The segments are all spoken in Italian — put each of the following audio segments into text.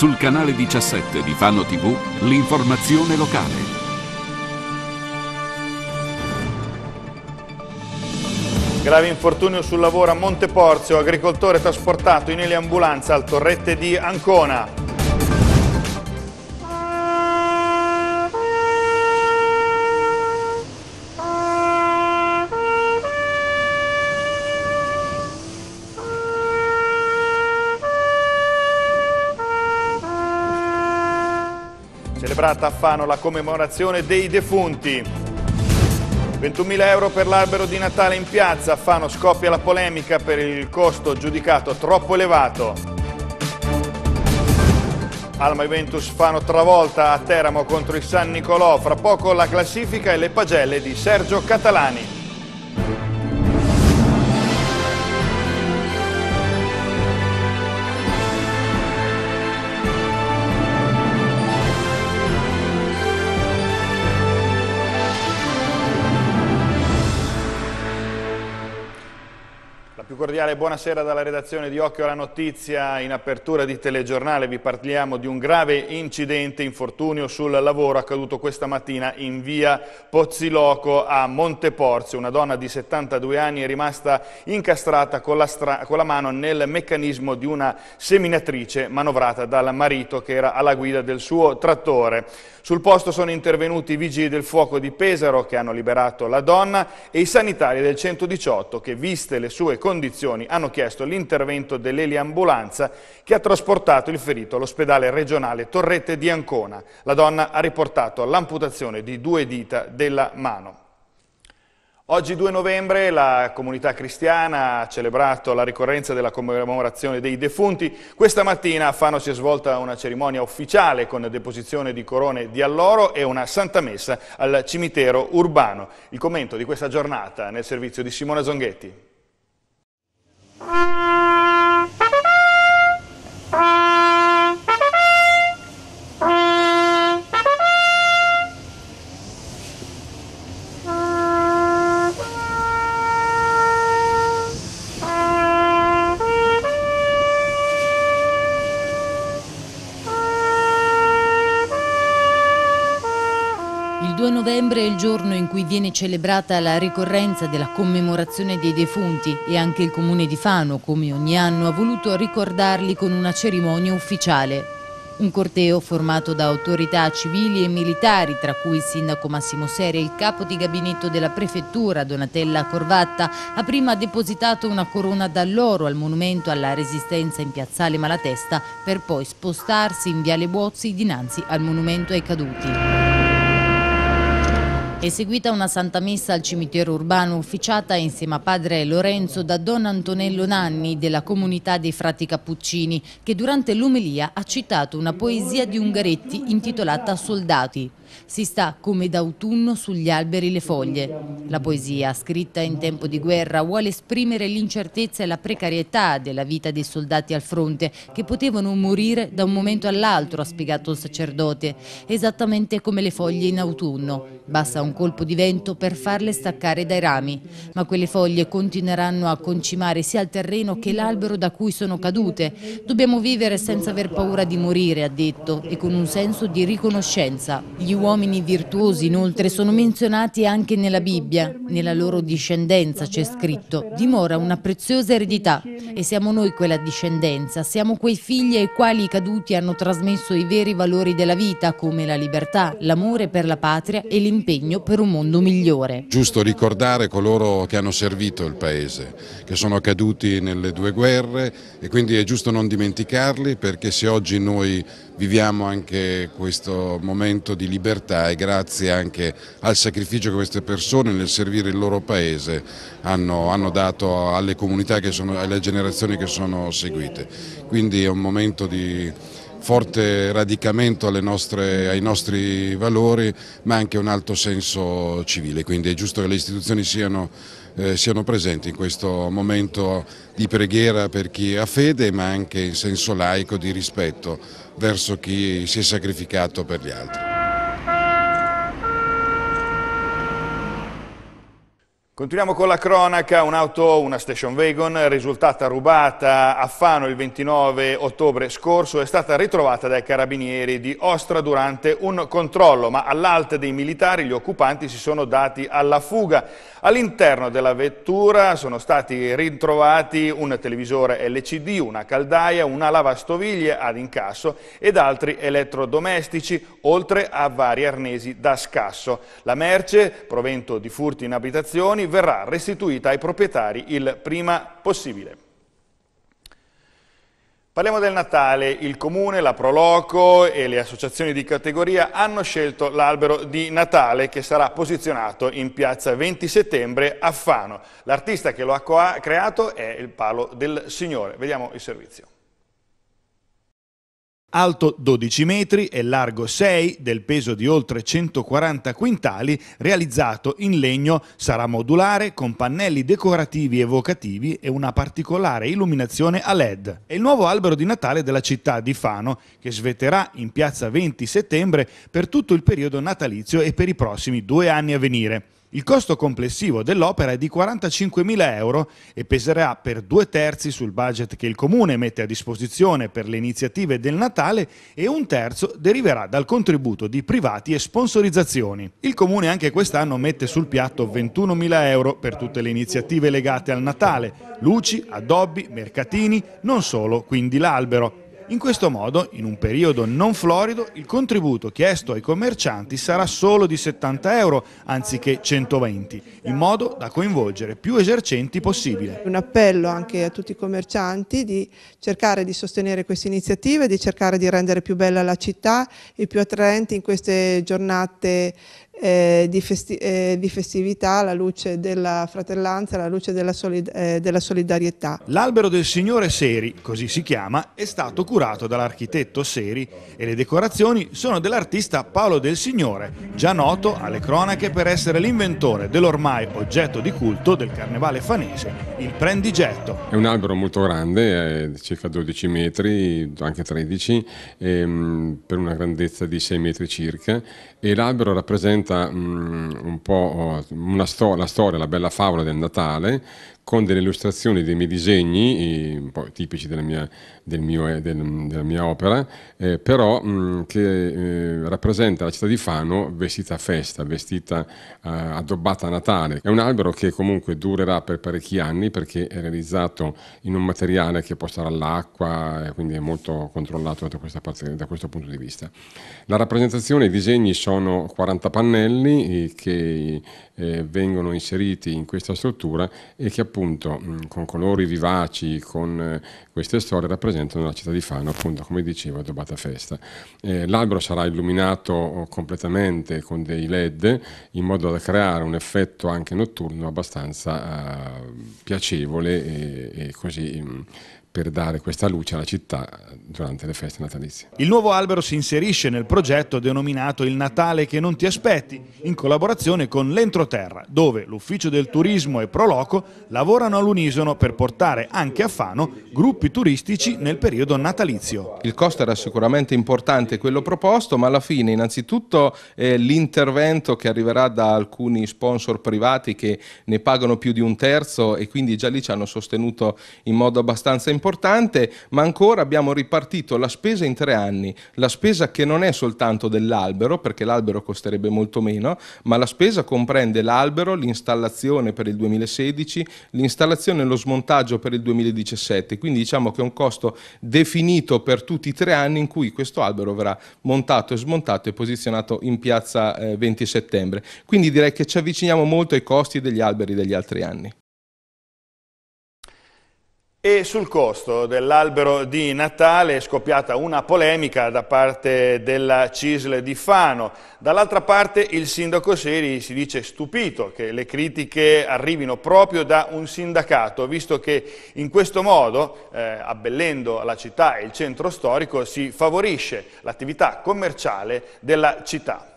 Sul canale 17 di Fano TV, l'informazione locale. Grave infortunio sul lavoro a Monteporzio, agricoltore trasportato in eliambulanza al torrette di Ancona. Celebrata a Fano la commemorazione dei defunti. 21.000 euro per l'albero di Natale in piazza, a Fano scoppia la polemica per il costo giudicato troppo elevato. Alma Juventus Fano travolta a Teramo contro il San Nicolò, fra poco la classifica e le pagelle di Sergio Catalani. Cordiale buonasera dalla redazione di Occhio alla Notizia. In apertura di telegiornale vi parliamo di un grave incidente, infortunio sul lavoro accaduto questa mattina in via Pozziloco a Monteporzio. Una donna di 72 anni è rimasta incastrata con la, con la mano nel meccanismo di una seminatrice manovrata dal marito che era alla guida del suo trattore. Sul posto sono intervenuti i vigili del fuoco di Pesaro che hanno liberato la donna e i sanitari del 118 che, viste le sue condizioni, hanno chiesto l'intervento dell'eliambulanza che ha trasportato il ferito all'ospedale regionale Torrette di Ancona. La donna ha riportato l'amputazione di due dita della mano. Oggi 2 novembre la comunità cristiana ha celebrato la ricorrenza della commemorazione dei defunti. Questa mattina a Fano si è svolta una cerimonia ufficiale con deposizione di corone di alloro e una santa messa al cimitero urbano. Il commento di questa giornata nel servizio di Simona Zonghetti. Giorno in cui viene celebrata la ricorrenza della commemorazione dei defunti e anche il comune di Fano, come ogni anno, ha voluto ricordarli con una cerimonia ufficiale. Un corteo formato da autorità civili e militari, tra cui il sindaco Massimo Seri e il capo di gabinetto della prefettura Donatella Corvatta, ha prima depositato una corona d'alloro al monumento alla resistenza in piazzale Malatesta per poi spostarsi in viale Buozzi dinanzi al monumento ai caduti. È seguita una santa messa al cimitero urbano ufficiata insieme a padre Lorenzo da Don Antonello Nanni della comunità dei frati Cappuccini che durante l'umelia ha citato una poesia di Ungaretti intitolata Soldati. Si sta come d'autunno sugli alberi le foglie. La poesia, scritta in tempo di guerra, vuole esprimere l'incertezza e la precarietà della vita dei soldati al fronte, che potevano morire da un momento all'altro, ha spiegato il sacerdote, esattamente come le foglie in autunno. Basta un colpo di vento per farle staccare dai rami, ma quelle foglie continueranno a concimare sia il terreno che l'albero da cui sono cadute. Dobbiamo vivere senza aver paura di morire, ha detto, e con un senso di riconoscenza. Gli uomini virtuosi inoltre sono menzionati anche nella Bibbia, nella loro discendenza c'è scritto, dimora una preziosa eredità e siamo noi quella discendenza, siamo quei figli ai quali i caduti hanno trasmesso i veri valori della vita come la libertà, l'amore per la patria e l'impegno per un mondo migliore. Giusto ricordare coloro che hanno servito il Paese, che sono caduti nelle due guerre e quindi è giusto non dimenticarli perché se oggi noi viviamo anche questo momento di libertà e grazie anche al sacrificio che queste persone nel servire il loro paese hanno, hanno dato alle comunità, sono, alle generazioni che sono seguite. Quindi è un momento di forte radicamento nostre, ai nostri valori ma anche un alto senso civile, quindi è giusto che le istituzioni siano, eh, siano presenti in questo momento di preghiera per chi ha fede ma anche in senso laico di rispetto verso chi si è sacrificato per gli altri. Continuiamo con la cronaca, un'auto, una station wagon risultata rubata a Fano il 29 ottobre scorso è stata ritrovata dai carabinieri di Ostra durante un controllo, ma all'alte dei militari gli occupanti si sono dati alla fuga. All'interno della vettura sono stati ritrovati un televisore LCD, una caldaia, una lavastoviglie ad incasso ed altri elettrodomestici, oltre a vari arnesi da scasso. La merce, provento di furti in abitazioni, verrà restituita ai proprietari il prima possibile. Parliamo del Natale, il Comune, la Proloco e le associazioni di categoria hanno scelto l'albero di Natale che sarà posizionato in piazza 20 settembre a Fano. L'artista che lo ha creato è il Palo del Signore. Vediamo il servizio alto 12 metri e largo 6, del peso di oltre 140 quintali, realizzato in legno, sarà modulare con pannelli decorativi evocativi e una particolare illuminazione a LED. È il nuovo albero di Natale della città di Fano, che svetterà in piazza 20 settembre per tutto il periodo natalizio e per i prossimi due anni a venire. Il costo complessivo dell'opera è di 45.000 euro e peserà per due terzi sul budget che il Comune mette a disposizione per le iniziative del Natale e un terzo deriverà dal contributo di privati e sponsorizzazioni. Il Comune anche quest'anno mette sul piatto 21.000 euro per tutte le iniziative legate al Natale, luci, addobbi, mercatini, non solo, quindi l'albero. In questo modo, in un periodo non florido, il contributo chiesto ai commercianti sarà solo di 70 euro anziché 120, in modo da coinvolgere più esercenti possibile. Un appello anche a tutti i commercianti di cercare di sostenere queste iniziative, di cercare di rendere più bella la città e più attraenti in queste giornate eh, di, festi eh, di, festività alla luce della fratellanza, alla luce della, solid eh, della solidarietà. L'albero del Signore Seri, così si chiama, è stato curato dall'architetto Seri e le decorazioni sono dell'artista Paolo del Signore, già noto alle cronache per essere l'inventore dell'ormai oggetto di culto del carnevale fanese, il prendigetto. È un albero molto grande, circa 12 metri, anche 13, ehm, per una grandezza di 6 metri circa e l'albero rappresenta racconta um, un po' una sto la storia, la bella favola del Natale, con delle illustrazioni dei miei disegni, un po' tipici della mia, del mio, eh, del, della mia opera, eh, però mh, che eh, rappresenta la città di Fano vestita a festa, vestita eh, addobbata a Natale. È un albero che comunque durerà per parecchi anni perché è realizzato in un materiale che può stare all'acqua, quindi è molto controllato da, parte, da, questo punto di vista. La rappresentazione, i disegni sono 40 pannelli che eh, vengono inseriti in questa struttura e che appunto mh, con colori vivaci, con eh, queste storie rappresentano la città di Fano, appunto come dicevo, addobbata festa. Eh, L'albero sarà illuminato completamente con dei led in modo da creare un effetto anche notturno abbastanza eh, piacevole e, e così mh, per dare questa luce alla città durante le feste natalizie. Il nuovo albero si inserisce nel progetto denominato Il Natale che non ti aspetti, in collaborazione con l'Entroterra, dove l'Ufficio del Turismo e Proloco lavorano all'unisono per portare anche a Fano gruppi turistici nel periodo natalizio. Il costo era sicuramente importante quello proposto, ma alla fine innanzitutto eh, l'intervento che arriverà da alcuni sponsor privati che ne pagano più di un terzo e quindi già lì ci hanno sostenuto in modo abbastanza importante importante, ma ancora abbiamo ripartito la spesa in tre anni, la spesa che non è soltanto dell'albero, perché l'albero costerebbe molto meno, ma la spesa comprende l'albero, l'installazione per il 2016, l'installazione e lo smontaggio per il 2017, quindi diciamo che è un costo definito per tutti i tre anni in cui questo albero verrà montato e smontato e posizionato in piazza eh, 20 settembre. Quindi direi che ci avviciniamo molto ai costi degli alberi degli altri anni. E sul costo dell'albero di Natale è scoppiata una polemica da parte della CISL di Fano. Dall'altra parte il sindaco Seri si dice stupito che le critiche arrivino proprio da un sindacato, visto che in questo modo, eh, abbellendo la città e il centro storico, si favorisce l'attività commerciale della città.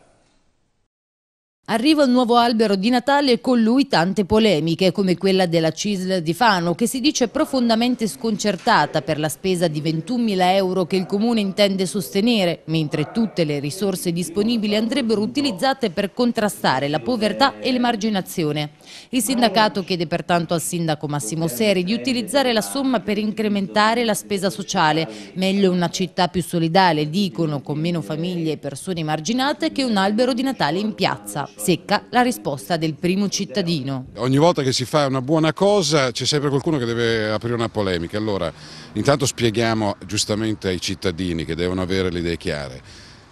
Arriva il nuovo albero di Natale e con lui tante polemiche, come quella della CISL di Fano, che si dice profondamente sconcertata per la spesa di 21.000 euro che il Comune intende sostenere, mentre tutte le risorse disponibili andrebbero utilizzate per contrastare la povertà e l'emarginazione. Il sindacato chiede pertanto al sindaco Massimo Seri di utilizzare la somma per incrementare la spesa sociale. Meglio una città più solidale, dicono, con meno famiglie e persone emarginate che un albero di Natale in piazza. Secca la risposta del primo cittadino. Ogni volta che si fa una buona cosa c'è sempre qualcuno che deve aprire una polemica. Allora, intanto spieghiamo giustamente ai cittadini che devono avere le idee chiare.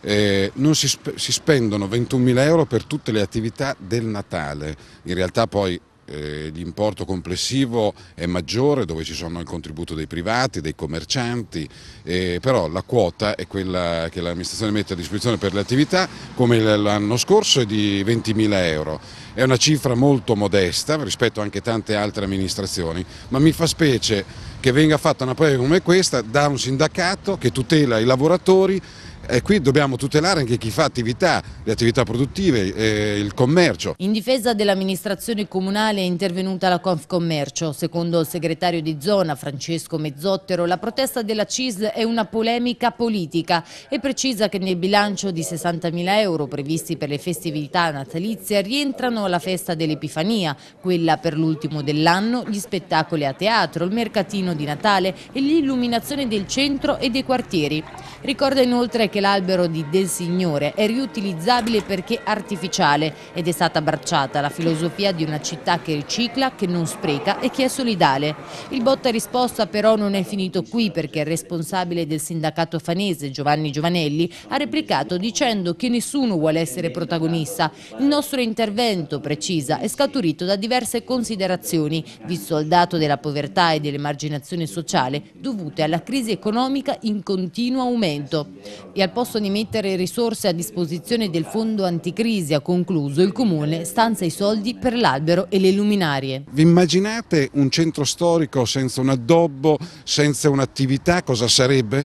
Eh, non si, sp si spendono 21.000 euro per tutte le attività del Natale, in realtà poi eh, l'importo complessivo è maggiore dove ci sono il contributo dei privati, dei commercianti, eh, però la quota è quella che l'amministrazione mette a disposizione per le attività come l'anno scorso è di 20.000 euro. È una cifra molto modesta rispetto anche a tante altre amministrazioni, ma mi fa specie che venga fatta una prova come questa da un sindacato che tutela i lavoratori e qui dobbiamo tutelare anche chi fa attività, le attività produttive, eh, il commercio. In difesa dell'amministrazione comunale è intervenuta la Confcommercio. Secondo il segretario di zona Francesco Mezzottero, la protesta della CIS è una polemica politica e precisa che nel bilancio di 60.000 euro previsti per le festività natalizie rientrano la festa dell'Epifania, quella per l'ultimo dell'anno, gli spettacoli a teatro, il mercatino di Natale e l'illuminazione del centro e dei quartieri. Ricorda inoltre che l'albero di Del Signore è riutilizzabile perché artificiale ed è stata abbracciata la filosofia di una città che ricicla, che non spreca e che è solidale. Il botta risposta però non è finito qui perché il responsabile del sindacato fanese Giovanni Giovanelli ha replicato dicendo che nessuno vuole essere protagonista. Il nostro intervento, precisa, è scaturito da diverse considerazioni, visto il dato della povertà e dell'emarginazione sociale dovute alla crisi economica in continuo aumento. E al al posto di mettere risorse a disposizione del fondo anticrisi, ha concluso, il Comune stanza i soldi per l'albero e le luminarie. Vi immaginate un centro storico senza un addobbo, senza un'attività, cosa sarebbe?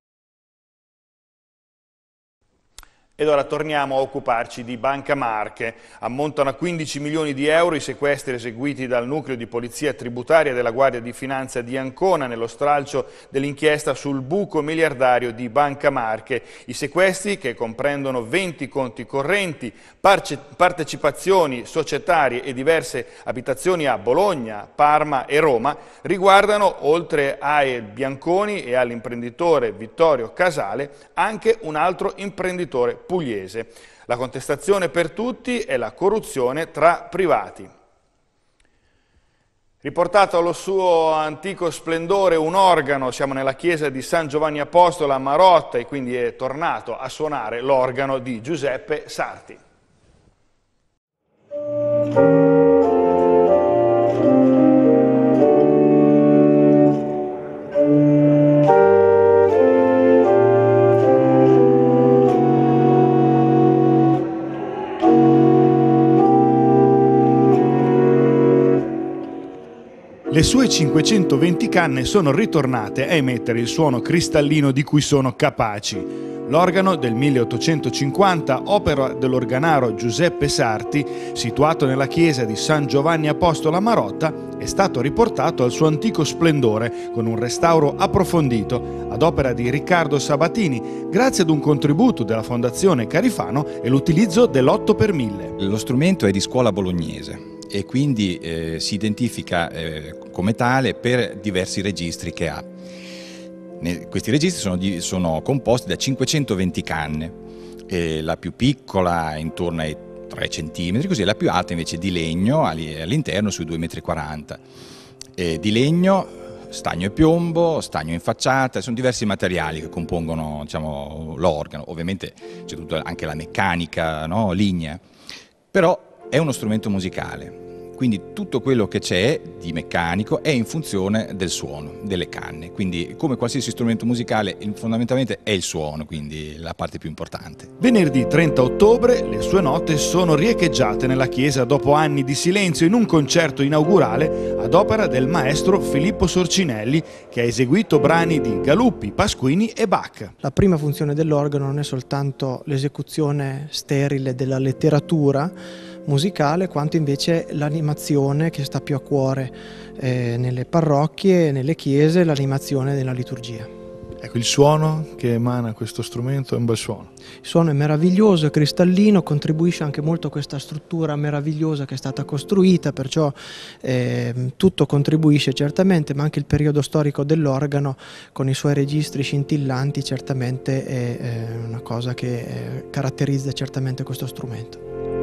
Ed ora torniamo a occuparci di Banca Marche. Ammontano a 15 milioni di euro i sequestri eseguiti dal nucleo di polizia tributaria della Guardia di Finanza di Ancona nello stralcio dell'inchiesta sul buco miliardario di Banca Marche. I sequestri, che comprendono 20 conti correnti, partecipazioni societarie e diverse abitazioni a Bologna, Parma e Roma, riguardano, oltre ai Bianconi e all'imprenditore Vittorio Casale, anche un altro imprenditore pugliese. La contestazione per tutti è la corruzione tra privati. Riportato allo suo antico splendore un organo, siamo nella chiesa di San Giovanni Apostolo a Marotta e quindi è tornato a suonare l'organo di Giuseppe Sarti. Le sue 520 canne sono ritornate a emettere il suono cristallino di cui sono capaci. L'organo del 1850, opera dell'organaro Giuseppe Sarti, situato nella chiesa di San Giovanni Apostolo a Marotta, è stato riportato al suo antico splendore con un restauro approfondito ad opera di Riccardo Sabatini, grazie ad un contributo della Fondazione Carifano e l'utilizzo dell'8 per 1000. Lo strumento è di scuola bolognese e quindi eh, si identifica eh, come tale per diversi registri che ha. Questi registri sono, di, sono composti da 520 canne, la più piccola intorno ai 3 cm, così la più alta invece di legno all'interno sui 2,40 m. Di legno, stagno e piombo, stagno in facciata, sono diversi materiali che compongono diciamo, l'organo, ovviamente c'è tutta anche la meccanica no? lignea, però è uno strumento musicale, quindi tutto quello che c'è di meccanico è in funzione del suono, delle canne, quindi come qualsiasi strumento musicale fondamentalmente è il suono, quindi la parte più importante. Venerdì 30 ottobre le sue note sono riecheggiate nella chiesa dopo anni di silenzio in un concerto inaugurale ad opera del maestro Filippo Sorcinelli che ha eseguito brani di Galuppi, Pasquini e Bach. La prima funzione dell'organo non è soltanto l'esecuzione sterile della letteratura, musicale quanto invece l'animazione che sta più a cuore eh, nelle parrocchie, nelle chiese, l'animazione della liturgia. Ecco, il suono che emana questo strumento è un bel suono. Il suono è meraviglioso, è cristallino, contribuisce anche molto a questa struttura meravigliosa che è stata costruita, perciò eh, tutto contribuisce certamente, ma anche il periodo storico dell'organo con i suoi registri scintillanti certamente è, è una cosa che eh, caratterizza certamente questo strumento.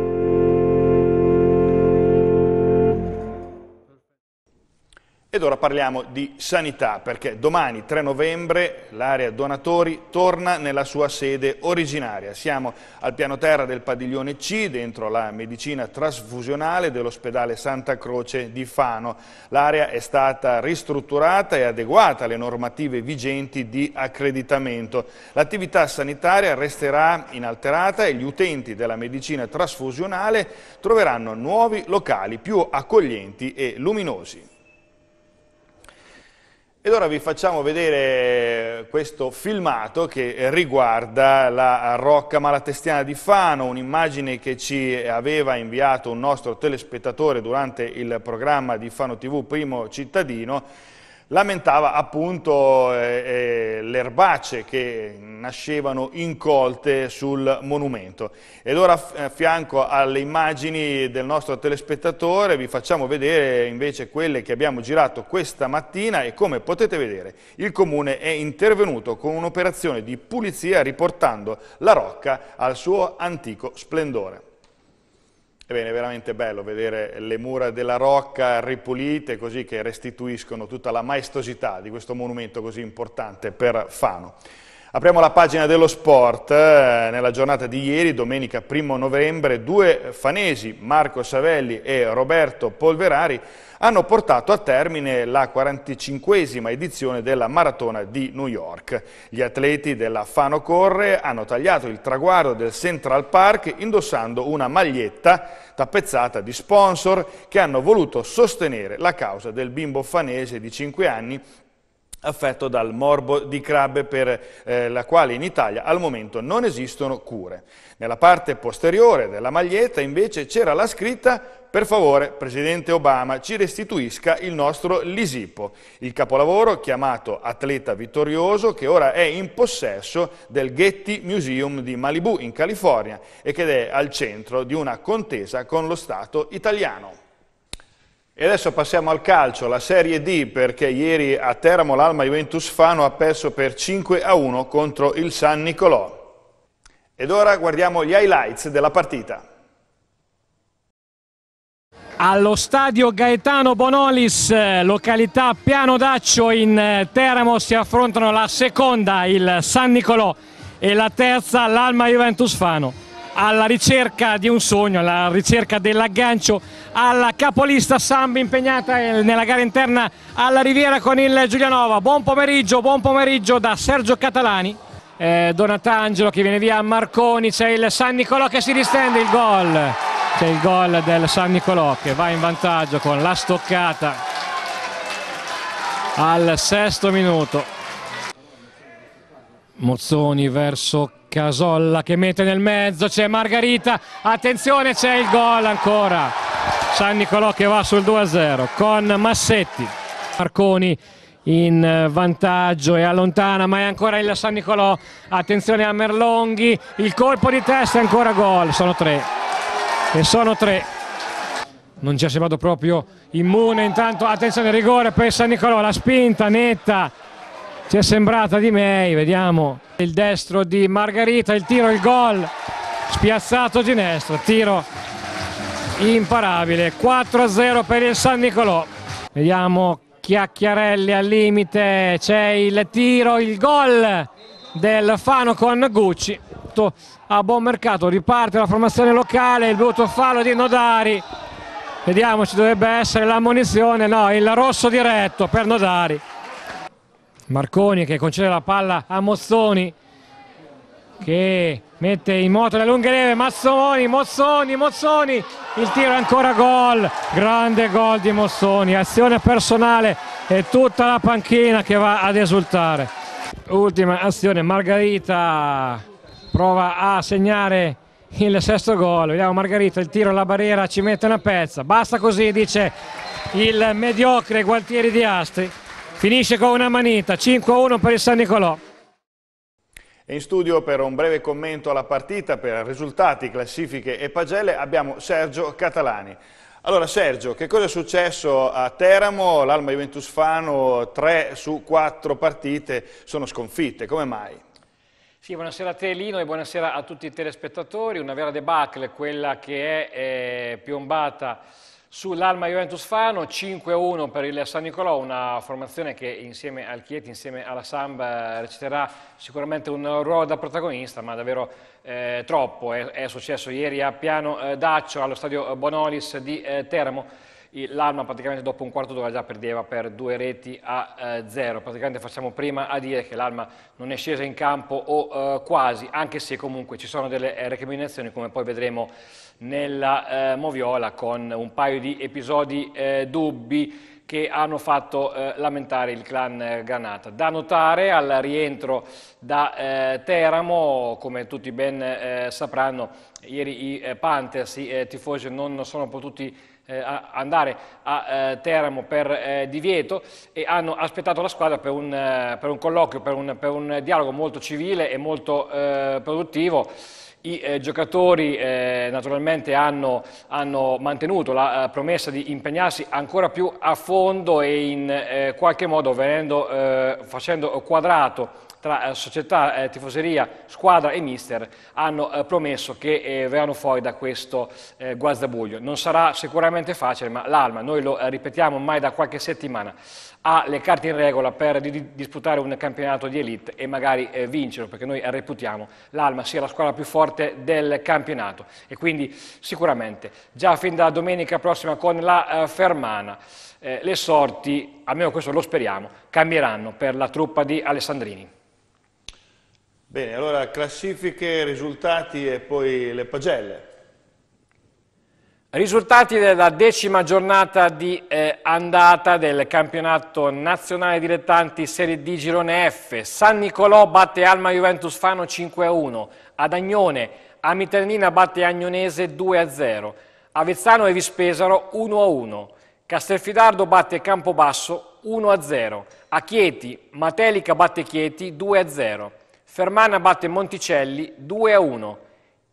Ed ora parliamo di sanità, perché domani 3 novembre l'area donatori torna nella sua sede originaria. Siamo al piano terra del padiglione C, dentro la medicina trasfusionale dell'ospedale Santa Croce di Fano. L'area è stata ristrutturata e adeguata alle normative vigenti di accreditamento. L'attività sanitaria resterà inalterata e gli utenti della medicina trasfusionale troveranno nuovi locali più accoglienti e luminosi. Ed ora vi facciamo vedere questo filmato che riguarda la Rocca Malatestiana di Fano, un'immagine che ci aveva inviato un nostro telespettatore durante il programma di Fano TV Primo Cittadino lamentava appunto eh, eh, le erbacce che nascevano incolte sul monumento. Ed ora a fianco alle immagini del nostro telespettatore vi facciamo vedere invece quelle che abbiamo girato questa mattina e come potete vedere il Comune è intervenuto con un'operazione di pulizia riportando la rocca al suo antico splendore. Ebbene, è veramente bello vedere le mura della Rocca ripulite così che restituiscono tutta la maestosità di questo monumento così importante per Fano. Apriamo la pagina dello sport, eh, nella giornata di ieri, domenica 1 novembre, due fanesi, Marco Savelli e Roberto Polverari, hanno portato a termine la 45esima edizione della Maratona di New York. Gli atleti della Fano Corre hanno tagliato il traguardo del Central Park indossando una maglietta tappezzata di sponsor che hanno voluto sostenere la causa del bimbo fanese di 5 anni affetto dal morbo di crabbe per eh, la quale in Italia al momento non esistono cure. Nella parte posteriore della maglietta invece c'era la scritta per favore, Presidente Obama, ci restituisca il nostro Lisipo, il capolavoro chiamato Atleta Vittorioso che ora è in possesso del Getty Museum di Malibu in California e che è al centro di una contesa con lo Stato italiano. E adesso passiamo al calcio, la Serie D, perché ieri a Teramo l'Alma Juventus Fano ha perso per 5 a 1 contro il San Nicolò. Ed ora guardiamo gli highlights della partita. Allo stadio Gaetano Bonolis, località Piano Daccio in Teramo, si affrontano la seconda, il San Nicolò, e la terza, l'Alma Juventus Fano alla ricerca di un sogno, alla ricerca dell'aggancio alla capolista Sambi impegnata nella gara interna alla Riviera con il Giulianova. Buon pomeriggio, buon pomeriggio da Sergio Catalani. Eh, Donatangelo che viene via a Marconi, c'è il San Nicolò che si distende il gol. C'è il gol del San Nicolò che va in vantaggio con la stoccata al sesto minuto. Mozzoni verso Casolla che mette nel mezzo, c'è Margarita, attenzione c'è il gol ancora, San Nicolò che va sul 2-0 con Massetti, Marconi in vantaggio e allontana ma è ancora il San Nicolò, attenzione a Merlonghi, il colpo di testa è ancora gol, sono tre. E sono tre. Non ci è sembrato proprio immune, intanto attenzione rigore per San Nicolò, la spinta netta ci è sembrata di May, vediamo il destro di Margarita, il tiro, il gol, spiazzato Ginestra, tiro imparabile, 4-0 per il San Nicolò. Vediamo Chiacchiarelli al limite, c'è il tiro, il gol del Fano con Gucci. A buon mercato riparte la formazione locale, il brutto fallo di Nodari. Vediamo ci dovrebbe essere l'ammonizione, no, il rosso diretto per Nodari. Marconi che concede la palla a Mozzoni che mette in moto le lunghe leve Mazzoni, Mozzoni, Mozzoni il tiro è ancora gol grande gol di Mozzoni azione personale e tutta la panchina che va ad esultare. Ultima azione Margarita prova a segnare il sesto gol vediamo Margarita il tiro alla barriera ci mette una pezza basta così dice il mediocre Gualtieri di Asti finisce con una manita, 5-1 per il San Nicolò. E in studio per un breve commento alla partita, per risultati, classifiche e pagelle, abbiamo Sergio Catalani. Allora Sergio, che cosa è successo a Teramo? L'Alma Juventus Fano, 3 su 4 partite sono sconfitte, come mai? Sì, buonasera a te Lino e buonasera a tutti i telespettatori. Una vera debacle, quella che è eh, piombata Sull'Alma Juventus Fano 5-1 per il San Nicolò, una formazione che insieme al Chieti, insieme alla Samba reciterà sicuramente un ruolo da protagonista, ma davvero eh, troppo. È, è, successo ieri a Piano eh, Daccio, allo stadio Bonolis di eh, Teramo. L'Alma praticamente dopo un quarto d'ora già perdeva per due reti a eh, zero. Praticamente facciamo prima a dire che l'Alma non è scesa in campo o eh, quasi, anche se comunque ci sono delle eh, recriminazioni come poi vedremo nella eh, Moviola con un paio di episodi eh, dubbi che hanno fatto eh, lamentare il clan Granata. Da notare al rientro da eh, Teramo, come tutti ben eh, sapranno, ieri i Panthers, i tifosi non sono potuti andare a Teramo per divieto e hanno aspettato la squadra per un, per un colloquio, per un, per un, dialogo molto civile e molto produttivo. I eh, giocatori eh, naturalmente hanno, hanno, mantenuto la eh, promessa di impegnarsi ancora più a fondo e in eh, qualche modo venendo, eh, facendo quadrato tra eh, società, eh, tifoseria, squadra e mister hanno eh, promesso che verranno fuori da questo guazzabuglio. Non sarà sicuramente facile, ma l'Alma, noi lo ripetiamo ormai da qualche settimana, ha le carte in regola per di, disputare un campionato di elite e magari vincerlo, perché noi reputiamo l'Alma sia la squadra più forte del campionato e quindi sicuramente già fin da domenica prossima con la Fermana le sorti, almeno questo lo speriamo, cambieranno per la truppa di Alessandrini. Bene, allora classifiche, risultati e poi le pagelle. Risultati della decima giornata di eh, andata del campionato nazionale dilettanti Serie D Girone F. San Nicolò batte Alma Juventus Fano 5-1. Ad Agnone, Amiternina batte Agnonese 2-0. Avezzano e Vispesaro 1-1. Castelfidardo batte Campobasso 1-0. A Chieti, Matelica batte Chieti 2-0. Fermana batte Monticelli 2 a 1,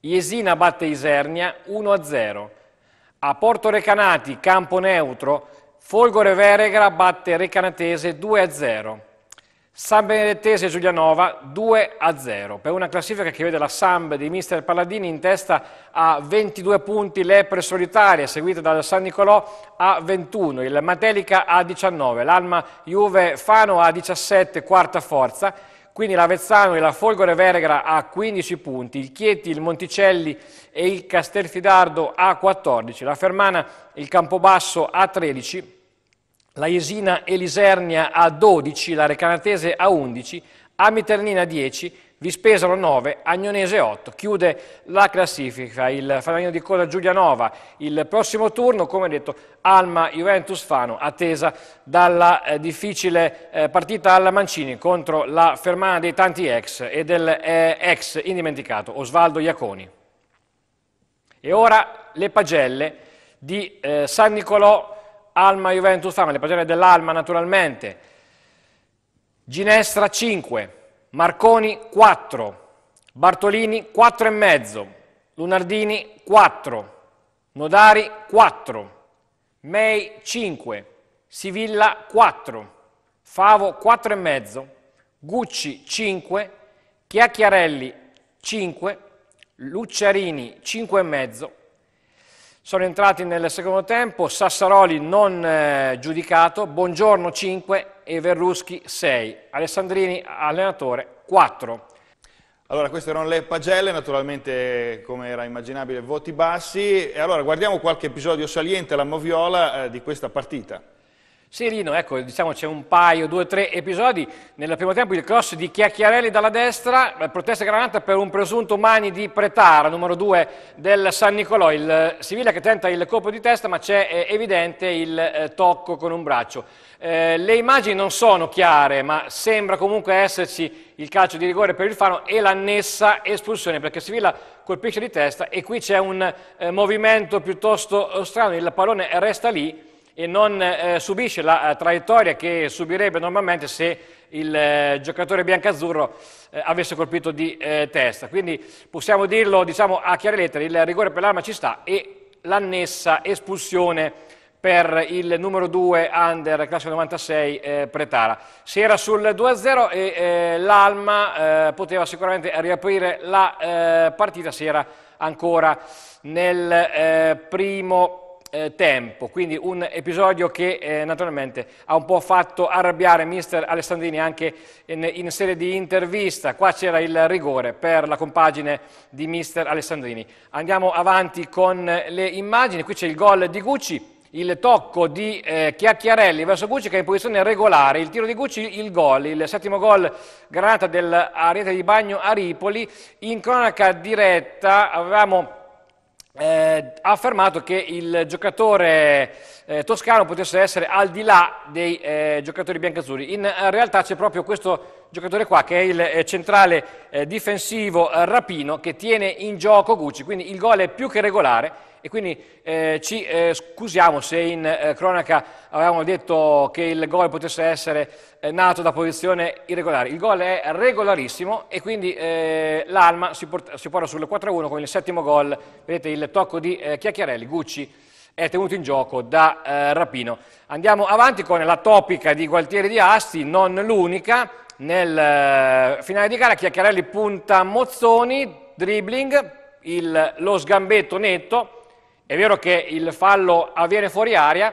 Iesina batte Isernia 1 a 0. A Porto Recanati, campo neutro, Folgore Veregra batte Recanatese 2 a 0. San Benedettese Giulianova 2 a 0 per una classifica che vede la Samb di Mister Palladini in testa a 22 punti Lepre solitaria seguita dal San Nicolò a 21, il Matelica a 19, l'Alma Juve Fano a 17 quarta forza quindi l'Avezzano e la Folgore Vergara a 15 punti, il Chieti, il Monticelli e il Castelfidardo a 14, la Fermana e il Campobasso a 13, la Jesina e l'Isernia a 12, la Recanatese a 11, Amiternina a 10, Vispesaro 9, Agnonese 8. Chiude la classifica il Falanino di Coda Giulianova. Il prossimo turno, come detto, Alma Juventus Fano, attesa dalla eh, difficile eh, partita alla Mancini contro la fermana dei tanti ex e del eh, ex indimenticato Osvaldo Iaconi. E ora le pagelle di eh, San Nicolò, Alma Juventus Fano, le pagelle dell'Alma naturalmente. Ginestra 5. Marconi 4, Bartolini 4,5, Lunardini 4, Nodari 4, Mei 5, Sivilla 4, Favo 4,5, Gucci 5, Chiacchiarelli 5, Lucciarini 5,5, sono entrati nel secondo tempo, Sassaroli non eh, giudicato, Buongiorno 5 e Verruschi 6, Alessandrini allenatore 4. Allora queste erano le pagelle, naturalmente come era immaginabile voti bassi e allora guardiamo qualche episodio saliente alla Moviola eh, di questa partita. Sì, Rino, ecco, diciamo c'è un paio, due, tre episodi. Nel primo tempo il cross di Chiacchiarelli dalla destra, protesta granata per un presunto mani di Pretara, numero due del San Nicolò. Il Siviglia che tenta il colpo di testa, ma c'è eh, evidente il eh, tocco con un braccio. Eh, le immagini non sono chiare, ma sembra comunque esserci il calcio di rigore per il Fano e l'annessa espulsione, perché Siviglia colpisce di testa e qui c'è un eh, movimento piuttosto strano, il pallone resta lì e non eh, subisce la eh, traiettoria che subirebbe normalmente se il eh, giocatore biancazzurro eh, avesse colpito di eh, testa. Quindi possiamo dirlo diciamo, a chiare lettere, il rigore per l'arma ci sta e l'annessa espulsione per il numero 2 under classe 96 eh, Pretara. Si era sul 2-0 e l'Alma poteva sicuramente riaprire la partita, si era ancora nel primo eh, tempo, quindi un episodio che eh, naturalmente ha un po' fatto arrabbiare mister Alessandrini anche in, in serie di intervista, qua c'era il rigore per la compagine di mister Alessandrini. Andiamo avanti con le immagini, qui c'è il gol di Gucci, il tocco di eh, Chiacchiarelli verso Gucci che è in posizione regolare, il tiro di Gucci, il gol, il settimo gol granata dell'Ariete di Bagno a Ripoli, in cronaca diretta avevamo eh, ha affermato che il giocatore eh, toscano potesse essere al di là dei eh, giocatori biancazzurri. In realtà c'è proprio questo giocatore qua che è il eh, centrale eh, difensivo eh, Rapino che tiene in gioco Gucci, quindi il gol è più che regolare e quindi eh, ci eh, scusiamo se in eh, cronaca avevamo detto che il gol potesse essere eh, nato da posizione irregolare. Il gol è regolarissimo e quindi eh, l'Alma si, si porta sul 4-1 con il settimo gol, vedete il tocco di eh, Chiacchiarelli, Gucci è tenuto in gioco da Rapino. Andiamo avanti con la topica di Gualtieri di Asti, non l'unica, nel finale di gara Chiacchiarelli punta Mozzoni, dribbling, il, lo sgambetto netto, è vero che il fallo avviene fuori aria,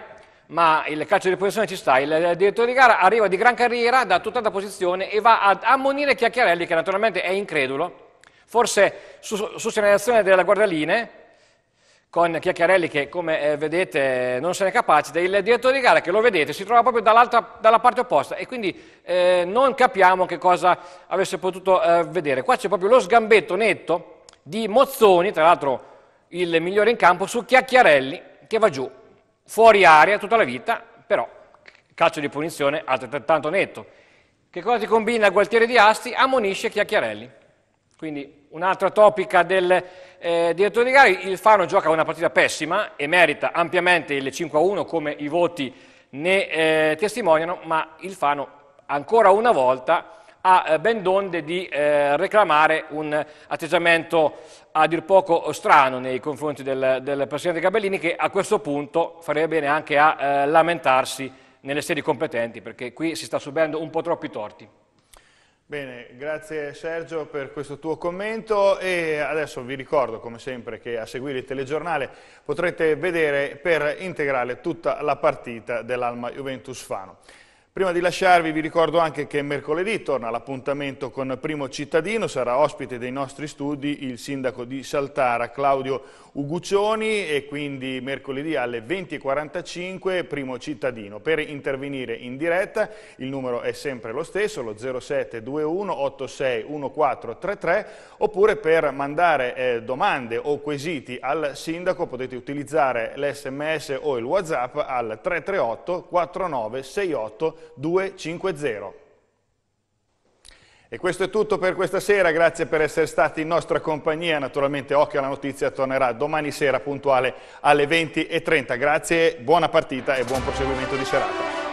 ma il calcio di posizione ci sta. Il direttore di gara arriva di gran carriera da tutt'altra posizione e va ad ammonire Chiacchiarelli, che naturalmente è incredulo. Forse su, su segnalazione della guardaline, con Chiacchiarelli che, come eh, vedete, non se ne capacita, il direttore di gara che lo vedete si trova proprio dalla parte opposta e quindi eh, non capiamo che cosa avesse potuto eh, vedere. Qua c'è proprio lo sgambetto netto di Mozzoni, tra l'altro il migliore in campo su Chiacchiarelli che va giù, fuori aria tutta la vita, però calcio di punizione altrettanto netto. Che cosa ti combina Gualtieri di Asti? Ammonisce Chiacchiarelli. Quindi un'altra topica del eh, direttore di gara, il Fano gioca una partita pessima e merita ampiamente il 5-1 come i voti ne eh, testimoniano, ma il Fano ancora una volta ha eh, ben donde di eh, reclamare un atteggiamento a dir poco strano nei confronti del, del, Presidente Gabellini che a questo punto farebbe bene anche a eh, lamentarsi nelle sedi competenti perché qui si sta subendo un po' troppi torti. Bene, grazie Sergio per questo tuo commento e adesso vi ricordo come sempre che a seguire il telegiornale potrete vedere per integrale tutta la partita dell'Alma Juventus Fano. Prima di lasciarvi vi ricordo anche che mercoledì torna l'appuntamento con Primo Cittadino, sarà ospite dei nostri studi il sindaco di Saltara Claudio Uguccioni e quindi mercoledì alle 20.45 Primo Cittadino. Per intervenire in diretta il numero è sempre lo stesso, lo 0721 86 1433 oppure per mandare eh, domande o quesiti al sindaco potete utilizzare l'SMS o il WhatsApp al 338 49 68 250. E questo è tutto per questa sera, grazie per essere stati in nostra compagnia, naturalmente Occhio alla Notizia tornerà domani sera puntuale alle 20.30, grazie, buona partita e buon proseguimento di serata.